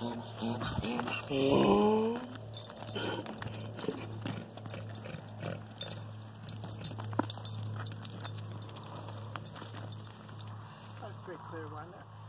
That's a pretty clear one there.